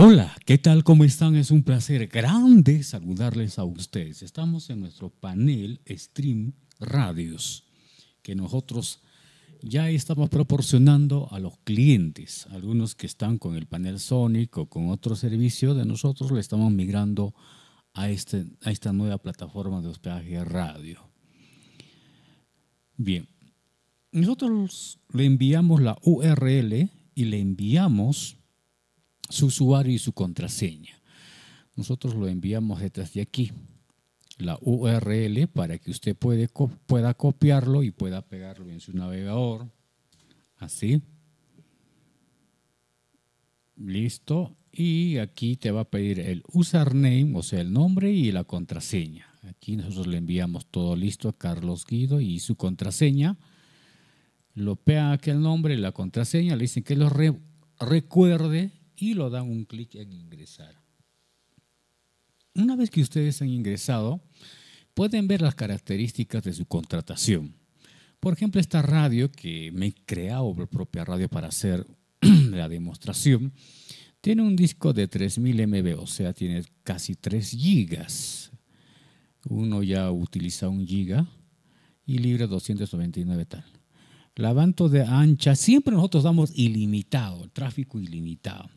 Hola, ¿qué tal? ¿Cómo están? Es un placer grande saludarles a ustedes. Estamos en nuestro panel Stream Radios, que nosotros ya estamos proporcionando a los clientes, algunos que están con el panel Sonic o con otro servicio de nosotros, le estamos migrando a, este, a esta nueva plataforma de hospedaje radio. Bien, nosotros le enviamos la URL y le enviamos su usuario y su contraseña. Nosotros lo enviamos detrás de aquí, la URL, para que usted puede, pueda copiarlo y pueda pegarlo en su navegador. Así. Listo. Y aquí te va a pedir el username, o sea, el nombre y la contraseña. Aquí nosotros le enviamos todo listo a Carlos Guido y su contraseña. Lo pega aquí el nombre la contraseña, le dicen que lo recuerde y lo dan un clic en ingresar. Una vez que ustedes han ingresado, pueden ver las características de su contratación. Por ejemplo, esta radio que me he creado propia radio para hacer la demostración, tiene un disco de 3000 MB, o sea, tiene casi 3 gigas. Uno ya utiliza un giga y libre 299 tal. La banda de ancha, siempre nosotros damos ilimitado, tráfico ilimitado.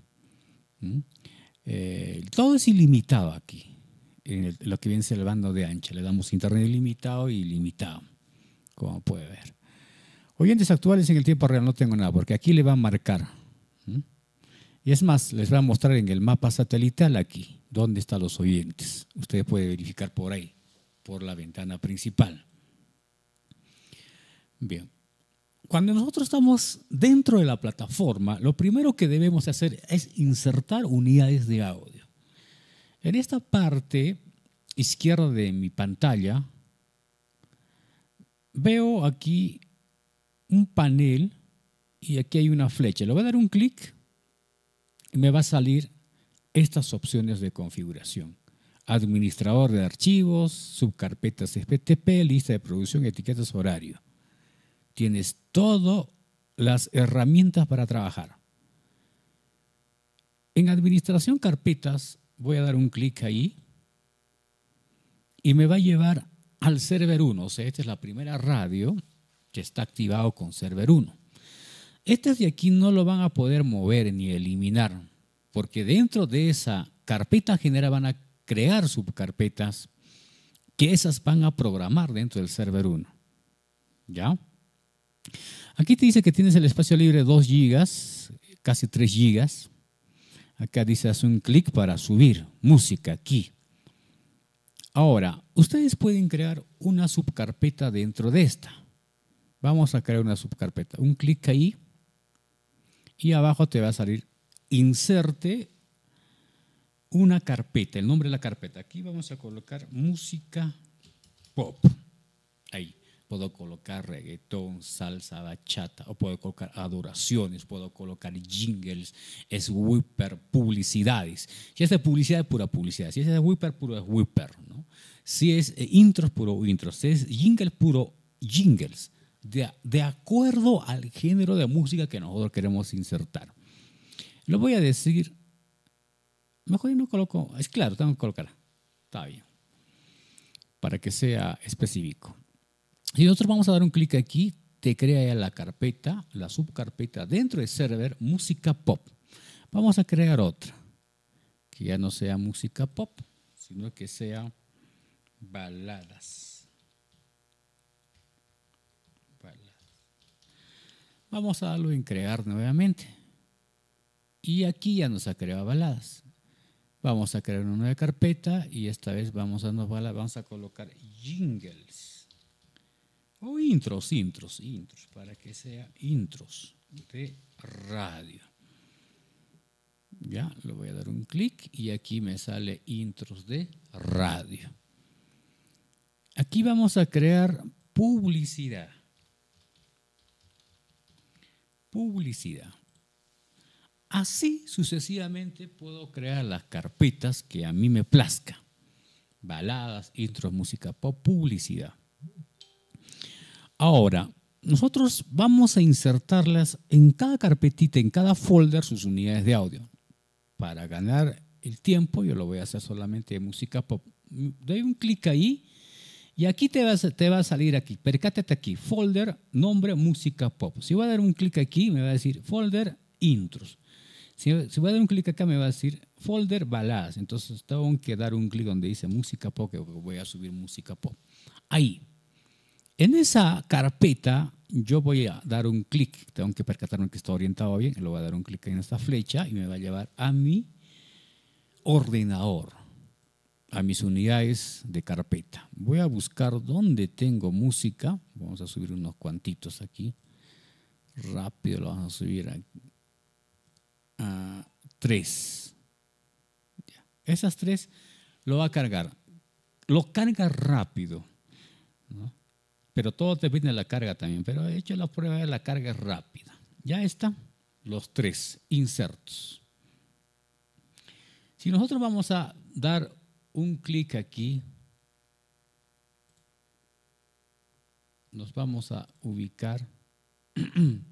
Eh, todo es ilimitado aquí, en lo que viene el bando de ancha. Le damos internet ilimitado y ilimitado, como puede ver. Oyentes actuales en el tiempo real no tengo nada, porque aquí le va a marcar. Y es más, les voy a mostrar en el mapa satelital aquí, dónde están los oyentes. Usted puede verificar por ahí, por la ventana principal. Bien. Cuando nosotros estamos dentro de la plataforma, lo primero que debemos hacer es insertar unidades de audio. En esta parte izquierda de mi pantalla, veo aquí un panel y aquí hay una flecha. Le voy a dar un clic y me va a salir estas opciones de configuración. Administrador de archivos, subcarpetas FTP, lista de producción, etiquetas, horario tienes todas las herramientas para trabajar. En administración carpetas voy a dar un clic ahí y me va a llevar al server 1. O sea, esta es la primera radio que está activado con server 1. Estas de aquí no lo van a poder mover ni eliminar, porque dentro de esa carpeta general van a crear subcarpetas que esas van a programar dentro del server 1. ¿Ya? Aquí te dice que tienes el espacio libre 2 gigas, casi 3 gigas. Acá dice haz un clic para subir música aquí. Ahora, ustedes pueden crear una subcarpeta dentro de esta. Vamos a crear una subcarpeta. Un clic ahí y abajo te va a salir inserte una carpeta, el nombre de la carpeta. Aquí vamos a colocar música pop. Ahí puedo colocar reggaetón, salsa, bachata, o puedo colocar adoraciones, puedo colocar jingles, es whipper, publicidades. Si es de publicidad, es pura publicidad. Si es de whipper, puro es whipper. ¿no? Si es eh, intros, puro intros. Si es jingles, puro jingles. De, de acuerdo al género de música que nosotros queremos insertar. Lo voy a decir, mejor no coloco, es claro, tengo que colocar, está bien, para que sea específico. Y nosotros vamos a dar un clic aquí, te crea ya la carpeta, la subcarpeta dentro del server música pop. Vamos a crear otra, que ya no sea música pop, sino que sea baladas. Vamos a darlo en crear nuevamente. Y aquí ya nos ha creado baladas. Vamos a crear una nueva carpeta y esta vez vamos a, vamos a colocar jingles. O intros, intros, intros, para que sea intros de radio. Ya, le voy a dar un clic y aquí me sale intros de radio. Aquí vamos a crear publicidad. Publicidad. Así sucesivamente puedo crear las carpetas que a mí me plazca. Baladas, intros, música pop, publicidad. Ahora, nosotros vamos a insertarlas en cada carpetita, en cada folder, sus unidades de audio. para ganar el tiempo, yo lo voy a hacer solamente de música pop. Doy un clic ahí y aquí te va, te va a salir aquí, percátate aquí, folder, nombre, música pop. Si voy a dar un clic aquí, me va a decir folder, intros. Si, voy a dar un clic acá, me va a decir folder, baladas. Entonces tengo que dar un clic donde dice música pop, que voy a subir música pop. Ahí. En esa carpeta yo voy a dar un clic, tengo que percatarme que está orientado bien, le voy a dar un clic en esta flecha y me va a llevar a mi ordenador a mis unidades de carpeta. Voy a buscar dónde tengo música. Vamos a subir unos cuantitos aquí. Rápido lo vamos a subir a, tres. Esas tres lo va a cargar. Lo carga rápido. Pero todo depende de la carga también. Pero he hecho la prueba de la carga rápida. Ya está. Los tres insertos. Si nosotros vamos a dar un clic aquí, nos vamos a ubicar.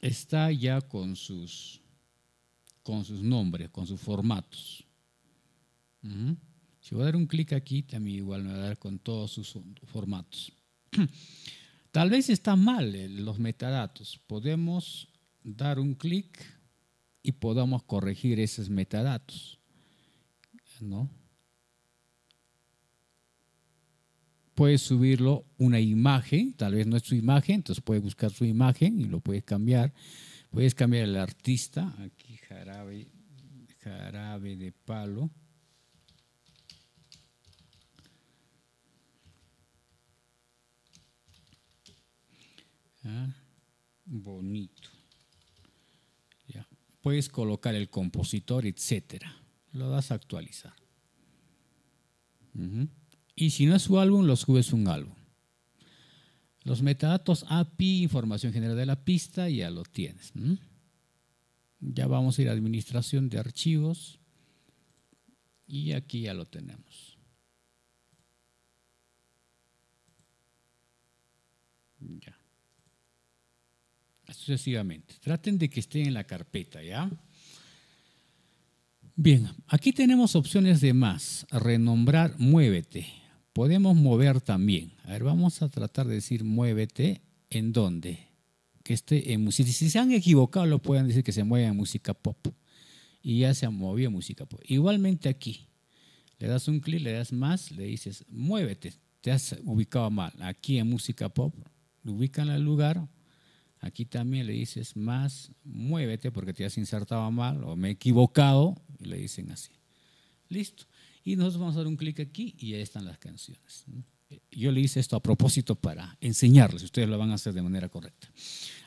Está ya con sus, con sus nombres, con sus formatos. Si voy a dar un clic aquí, también igual me va a dar con todos sus formatos. Tal vez está mal eh, los metadatos. Podemos dar un clic y podamos corregir esos metadatos. ¿no? Puedes subirlo una imagen, tal vez no es su imagen, entonces puedes buscar su imagen y lo puedes cambiar. Puedes cambiar el artista, aquí jarabe, jarabe de palo. Bonito. Ya. Puedes colocar el compositor, etcétera lo das a actualizar. Y si no es su álbum, lo subes un álbum. Los metadatos API, información general de la pista, ya lo tienes. Ya vamos a ir a administración de archivos y aquí ya lo tenemos. Ya. Sucesivamente. Traten de que esté en la carpeta, ¿ya? Bien, aquí tenemos opciones de más. Renombrar, muévete. Podemos mover también. A ver, vamos a tratar de decir muévete en dónde. Que esté en música. Si se han equivocado, lo pueden decir que se mueve en música pop. Y ya se ha movido música pop. Igualmente aquí. Le das un clic, le das más, le dices muévete. Te has ubicado mal. Aquí en música pop, ubican al lugar, Aquí también le dices más, muévete porque te has insertado mal o me he equivocado, y le dicen así. Listo. Y nosotros vamos a dar un clic aquí y ahí están las canciones. Yo le hice esto a propósito para enseñarles, ustedes lo van a hacer de manera correcta.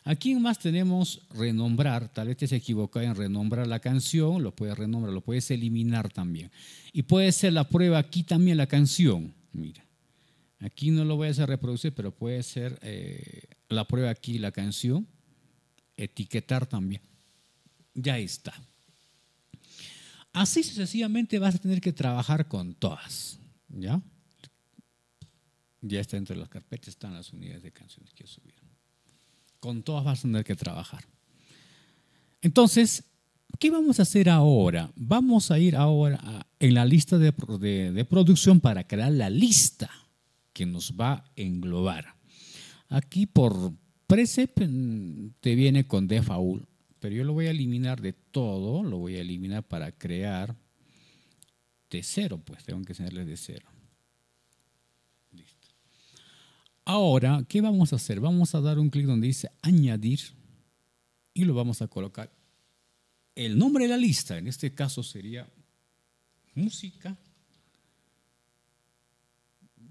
Aquí más tenemos renombrar, tal vez te has equivocado en renombrar la canción, lo puedes renombrar, lo puedes eliminar también. Y puede ser la prueba aquí también la canción, mira. Aquí no lo voy a hacer reproducir, pero puede ser eh, la prueba aquí, la canción, etiquetar también. Ya está. Así sucesivamente vas a tener que trabajar con todas. ¿Ya? Ya está entre las carpetas, están las unidades de canciones que subir. Con todas vas a tener que trabajar. Entonces, ¿qué vamos a hacer ahora? Vamos a ir ahora en la lista de, de producción para crear la lista que nos va a englobar. Aquí por Precept te viene con default, pero yo lo voy a eliminar de todo, lo voy a eliminar para crear de cero, pues tengo que tenerle de cero. Listo. Ahora, ¿qué vamos a hacer? Vamos a dar un clic donde dice añadir y lo vamos a colocar. El nombre de la lista, en este caso sería música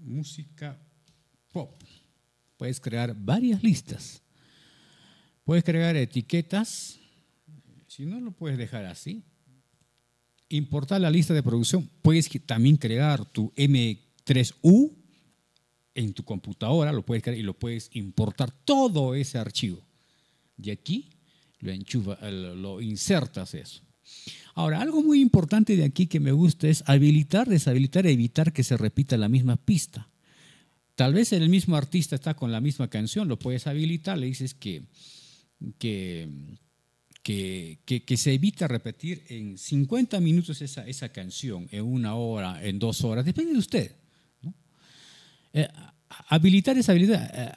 música pop. Puedes crear varias listas. Puedes crear etiquetas. Si no, lo puedes dejar así. Importar la lista de producción. Puedes también crear tu M3U en tu computadora. Lo puedes crear y lo puedes importar todo ese archivo. Y aquí lo, enchufa, lo insertas eso. Ahora, algo muy importante de aquí que me gusta es habilitar, deshabilitar, evitar que se repita la misma pista. Tal vez el mismo artista está con la misma canción, lo puedes habilitar, le dices que, que que, que, se evita repetir en 50 minutos esa, esa, canción, en una hora, en dos horas, depende de usted. Eh, habilitar esa habilidad, eh,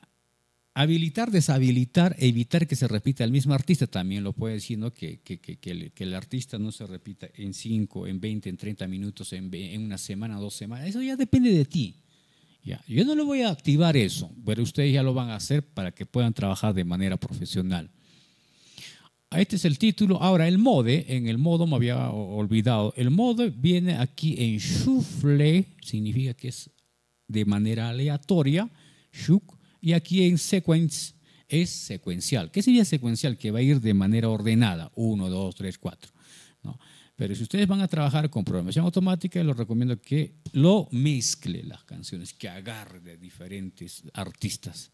habilitar, deshabilitar, evitar que se repita el mismo artista, también lo puede decir, ¿no? que, que, que, el, artista no se repita en 5, en 20, en 30 minutos, en, una semana, dos semanas, eso ya depende de ti. Yo no le voy a activar eso, pero ustedes ya lo van a hacer para que puedan trabajar de manera profesional. Este es el título. Ahora, el mode, en el modo me había olvidado. El mode viene aquí en shuffle, significa que es de manera aleatoria, shuk, y aquí en sequence es secuencial. ¿Qué sería secuencial? Que va a ir de manera ordenada, 1, 2, 3, 4. Pero si ustedes van a trabajar con programación automática, les recomiendo que lo mezcle las canciones, que agarre de diferentes artistas.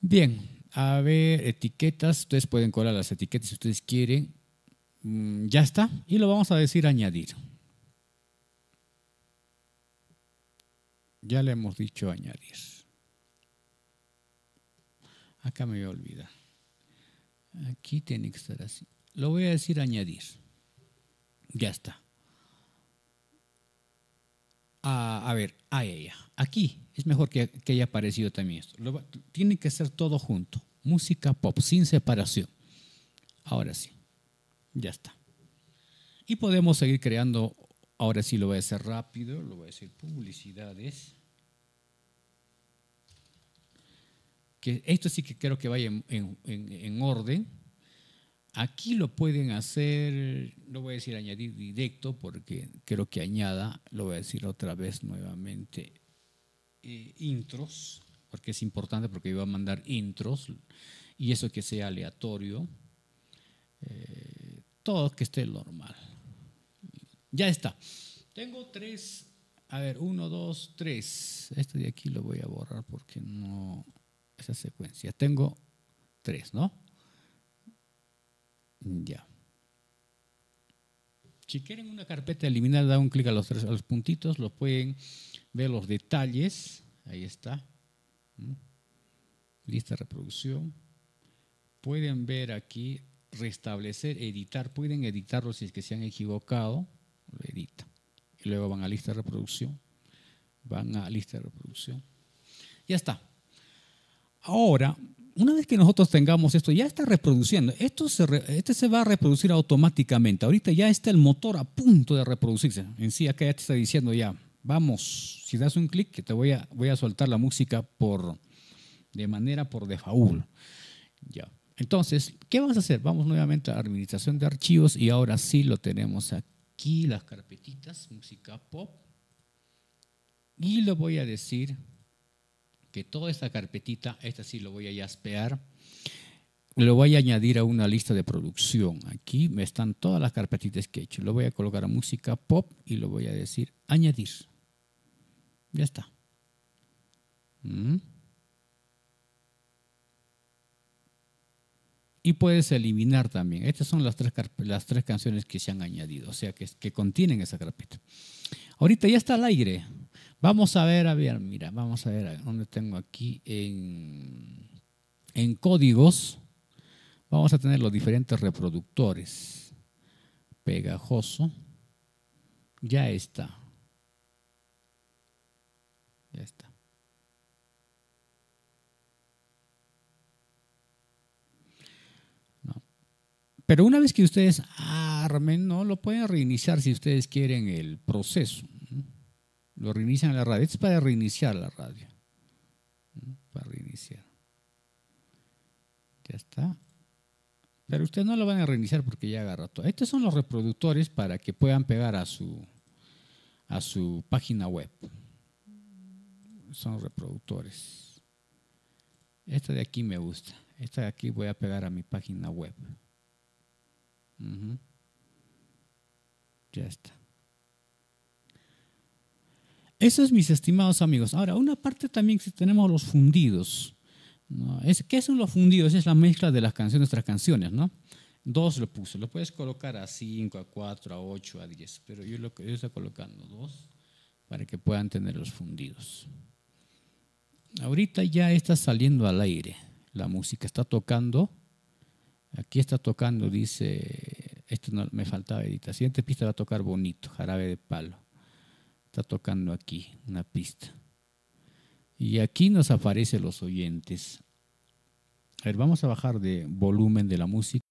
Bien, a ver, etiquetas. Ustedes pueden colar las etiquetas si ustedes quieren. Mm, ya está. Y lo vamos a decir añadir. Ya le hemos dicho añadir. Acá me voy a olvidar. Aquí tiene que estar así. Lo voy a decir añadir. Ya está. a ver, ahí, ya. Aquí es mejor que, haya aparecido también esto. tiene que ser todo junto. Música pop, sin separación. Ahora sí. Ya está. Y podemos seguir creando. Ahora sí lo voy a hacer rápido. Lo voy a decir publicidades. Que esto sí que quiero que vaya en orden Aquí lo pueden hacer, no voy a decir añadir directo porque creo que añada, lo voy a decir otra vez nuevamente, eh, intros, porque es importante porque iba a mandar intros y eso que sea aleatorio, eh, todo que esté normal. Ya está. Tengo tres, a ver, uno, dos, tres. Este de aquí lo voy a borrar porque no, esa secuencia. Tengo tres, ¿no? Ya. Si quieren una carpeta eliminar, da un clic a los, tres, a los puntitos, lo pueden ver los detalles. Ahí está. ¿Mm? Lista de reproducción. Pueden ver aquí restablecer, editar. Pueden editarlo si es que se han equivocado. Lo edita. Y luego van a lista de reproducción. Van a lista de reproducción. Ya está. Ahora una vez que nosotros tengamos esto, ya está reproduciendo. Esto se, este se va a reproducir automáticamente. Ahorita ya está el motor a punto de reproducirse. En sí, acá ya te está diciendo ya, vamos, si das un clic, que te voy a, voy a soltar la música por, de manera por default. Ya. Entonces, ¿qué vamos a hacer? Vamos nuevamente a administración de archivos y ahora sí lo tenemos aquí, las carpetitas, música pop. Y lo voy a decir que toda esta carpetita, esta sí lo voy a yaspear, lo voy a añadir a una lista de producción. Aquí me están todas las carpetitas que he hecho. Lo voy a colocar a música pop y lo voy a decir añadir. Ya está. Mm. Y puedes eliminar también. Estas son las tres, las tres canciones que se han añadido, o sea, que, que contienen esa carpeta. Ahorita ya está al aire. Vamos a ver, a ver, mira, vamos a ver dónde tengo aquí en, en códigos. Vamos a tener los diferentes reproductores. Pegajoso. Ya está. Ya está. Pero una vez que ustedes armen, no lo pueden reiniciar si ustedes quieren el proceso. Lo reinician la radio. Es para reiniciar la radio. Para reiniciar. Ya está. Pero ustedes no lo van a reiniciar porque ya agarra todo. Estos son los reproductores para que puedan pegar a su, a su página web. Son reproductores. Esta de aquí me gusta. Esta de aquí voy a pegar a mi página web. Ya está. Eso es, mis estimados amigos. Ahora, una parte también si tenemos los fundidos. ¿Qué son los fundidos? Es la mezcla de las canciones, nuestras canciones, ¿no? Dos lo puse. Lo puedes colocar a cinco, a cuatro, a ocho, a diez. Pero yo lo yo estoy colocando dos para que puedan tener los fundidos. Ahorita ya está saliendo al aire. La música está tocando Aquí está tocando, dice, esto no, me faltaba editar. Siguiente pista va a tocar bonito, jarabe de palo está tocando aquí una pista. Y aquí nos aparecen los oyentes. A ver, vamos a bajar de volumen de la música.